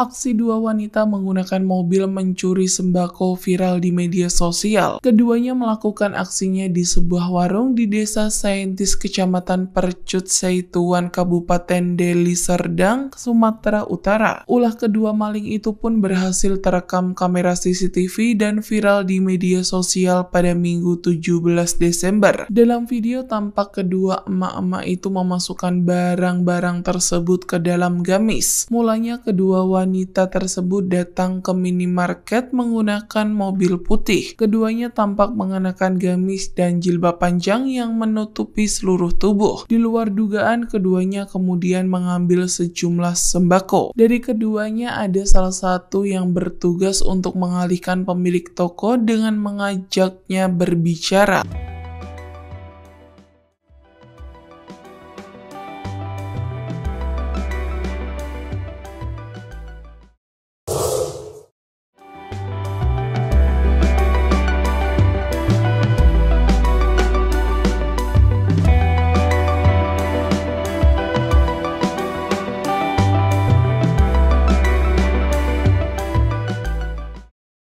Aksi dua wanita menggunakan mobil mencuri sembako viral di media sosial. Keduanya melakukan aksinya di sebuah warung di Desa Saintis Kecamatan Percut Saituan Kabupaten Deli Serdang, Sumatera Utara. Ulah kedua maling itu pun berhasil terekam kamera CCTV dan viral di media sosial pada Minggu 17 Desember. Dalam video tampak kedua emak-emak itu memasukkan barang-barang tersebut ke dalam gamis. Mulanya kedua wanita wanita tersebut datang ke minimarket menggunakan mobil putih. Keduanya tampak mengenakan gamis dan jilbab panjang yang menutupi seluruh tubuh. Di luar dugaan, keduanya kemudian mengambil sejumlah sembako. Dari keduanya ada salah satu yang bertugas untuk mengalihkan pemilik toko dengan mengajaknya berbicara.